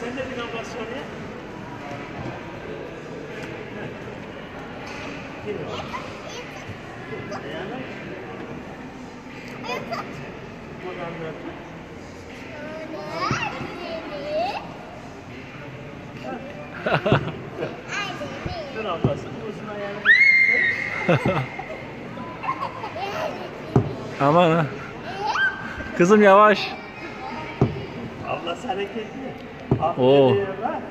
Sen de bir damla sonra Dur ablası. Uzun ayağını. Aman ha. Kızım yavaş. Ablası hareketli. Oo. Aferin bak.